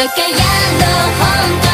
Toque ya juntos.